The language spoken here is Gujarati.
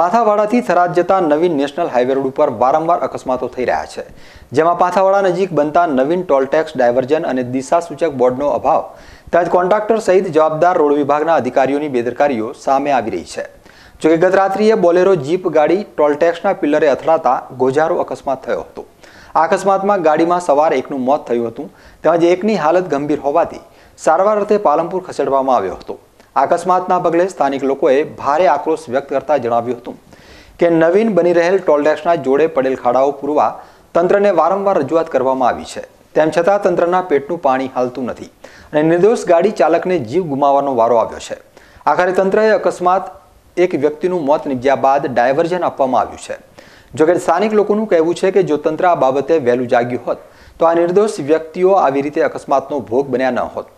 પાથાવાડાથી થરાદ જતા નવીન નેશનલ હાઈવે રોડ ઉપર વારંવાર અકસ્માતો થઈ રહ્યા છે, જેમાં પાથાવાડા નજીક બનતા નવીન ટોલટેક્સ ડાયવર્જન અને દિશા સૂચક બોર્ડનો અભાવ, તેમજ કોન્ટ્રાક્ટર સહિત જવાબદાર રોડ વિભાગના અધિકારીઓની બેદરકારીઓ સામે આવી રહી છે. જોકે ગત રાત્રિએ બોલેરો જીપ ગાડી ટોલટેક્સના પિલ્લરે અથડાતા ગોજારો અકસ્માત થયો હતો. આ અકસ્માતમાં ગાડીમાં સવાર એકનું મોત થયું હતું, તેમજ એકની હાલત ગંભીર હોવાથી સારવાર અર્થે પાલનપુર ખસેડવામાં આવ્યો હતો. અકસ્માતના પગલે સ્થાનિક લોકોએ ભારે આક્રોશ વ્યક્ત કરતા જણાવ્યું હતું કે નવીન બની રહેલ ટોલટેક્સના જોડે પડેલ ખાડાઓ પૂરવા તંત્રને વારંવાર રજૂઆત કરવામાં આવી છે. તેમ છતાં તંત્રના પેટનું પાણી હાલતું નથી અને નિર્દોષ ગાડી ચાલકને જીવ ગુમાવવાનો વારો આવ્યો છે. આખરે તંત્રએ અકસ્માત એક વ્યક્તિનું મોત નીપજ્યા બાદ ડાયવર્ઝન આપવામાં આવ્યું છે. જોકે સ્થાનિક લોકોનું કહેવું છે કે જો તંત્ર આ બાબતે વહેલું જાગ્યું હોત, તો આ નિર્દોષ વ્યક્તિઓ આવી રીતે અકસ્માતનો ભોગ બન્યા ન હોત.